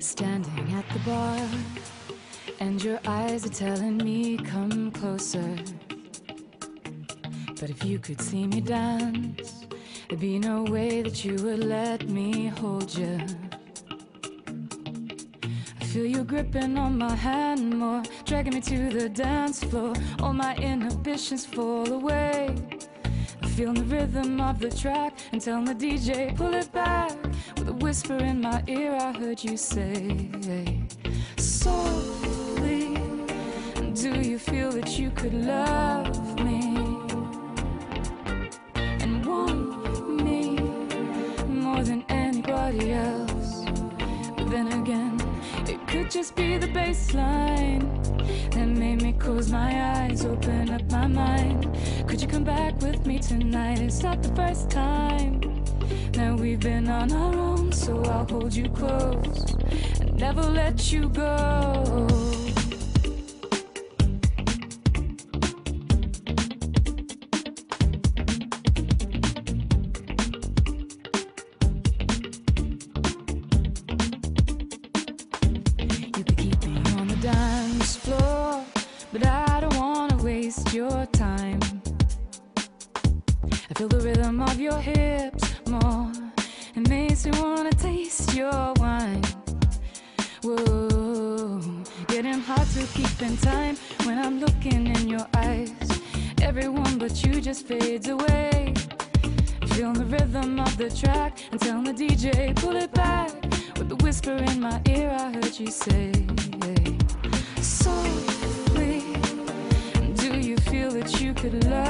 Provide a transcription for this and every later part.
Standing at the bar, and your eyes are telling me come closer. But if you could see me dance, there'd be no way that you would let me hold you. I feel you gripping on my hand more, dragging me to the dance floor. All my inhibitions fall away. I feel the rhythm of the track and telling the DJ, pull it back. Whisper in my ear, I heard you say, softly, do you feel that you could love me? And want me more than anybody else. But then again, it could just be the bassline that made me close my eyes, open up my mind. Could you come back with me tonight? It's not the first time that we've been on our own, so I'll hold you close and never let you go. You could keep me on the dance floor, but I don't wanna waste your time. I feel the rhythm of your hips more. Makes me wanna taste your wine. Whoa, getting hard to keep in time when I'm looking in your eyes. Everyone but you just fades away. Feeling the rhythm of the track and telling the DJ, pull it back. With the whisper in my ear, I heard you say, softly, do you feel that you could love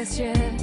let's